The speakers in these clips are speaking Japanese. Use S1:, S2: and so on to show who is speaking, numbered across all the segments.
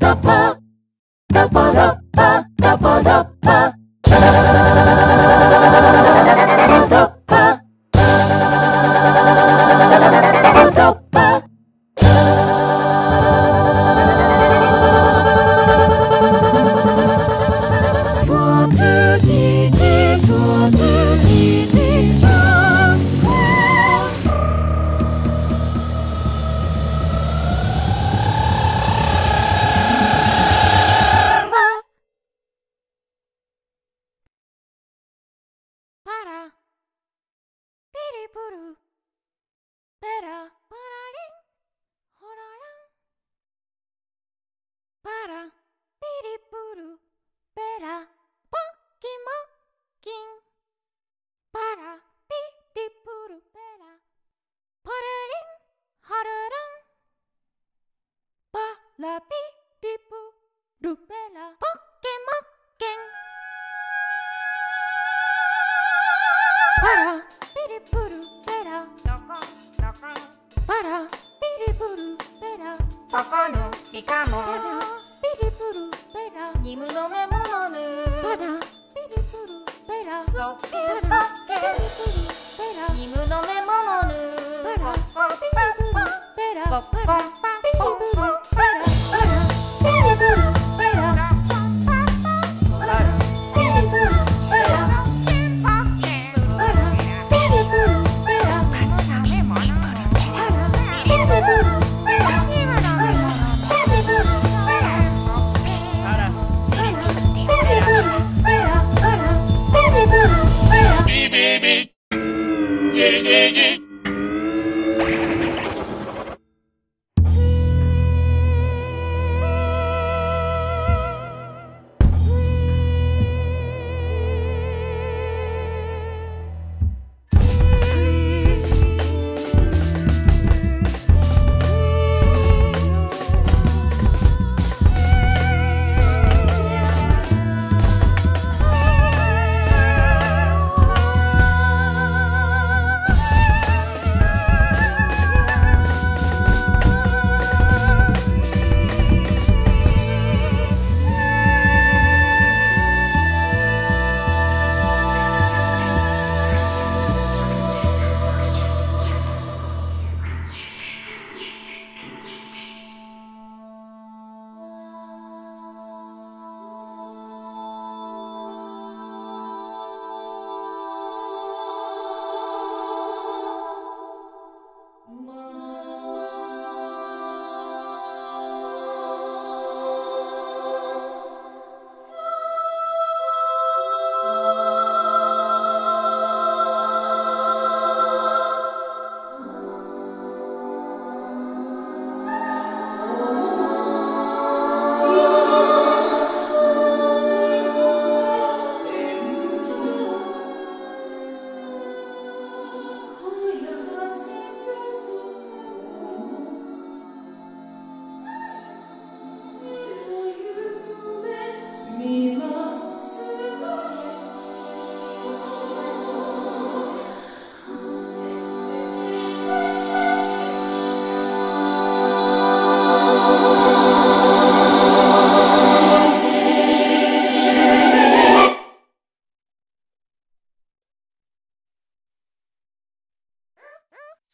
S1: the
S2: book. ラピリプルペラ。ポッケモッケン。パラピリプルペラ。パラピリプルペラ。パ
S3: コのピカモ
S2: パラピリプルペラ。
S3: ニムのメモノヌ
S2: パラピリプルペラ。
S3: ゾッキュ
S2: パッ
S3: ケ
S2: ピリリペラ
S3: ニムのメモノヌ
S2: パラピリプルペラ。
S3: ポッポン
S2: パピリプルペラ。baby. Yeah, yeah, yeah.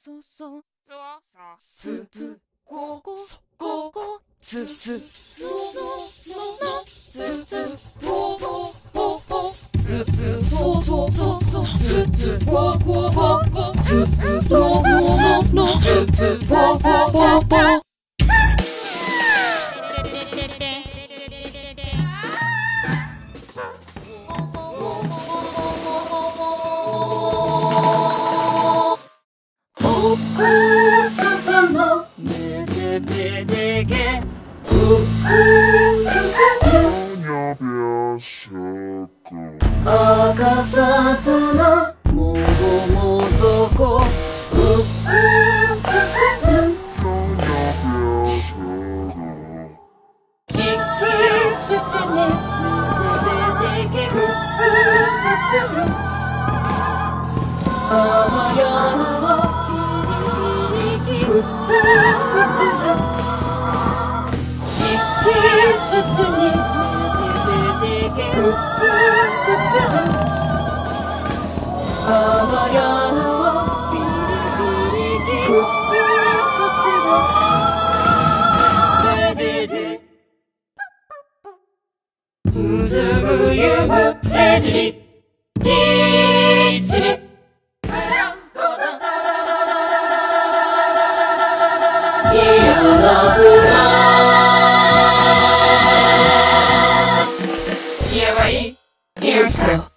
S2: そそ
S3: つつ
S2: ここここ
S3: つつ
S2: ののの
S3: つつぽぽぽぽつつそそそそつつぽぽぽぽつつのののつつぽぽぽぽ赤さとのもごもぞこうっつくる一気主ちにめでめでげくつくつるあの夜をひりひりくつくつる一気シュチつくあ here still.